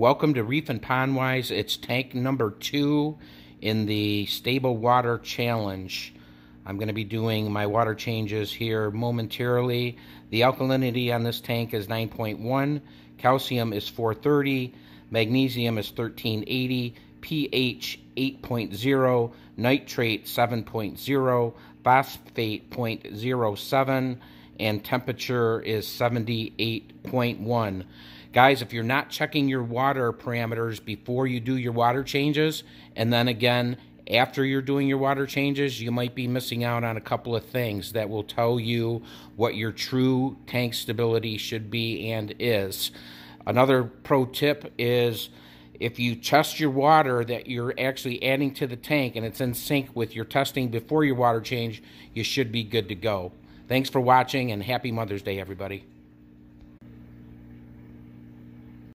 Welcome to Reef and Pondwise. It's tank number two in the Stable Water Challenge. I'm going to be doing my water changes here momentarily. The alkalinity on this tank is 9.1, calcium is 430, magnesium is 1380, pH 8.0, nitrate 7.0, phosphate 0.07, and temperature is 78.1. Guys, if you're not checking your water parameters before you do your water changes, and then again after you're doing your water changes, you might be missing out on a couple of things that will tell you what your true tank stability should be and is. Another pro tip is if you test your water that you're actually adding to the tank and it's in sync with your testing before your water change, you should be good to go. Thanks for watching and happy Mother's Day, everybody.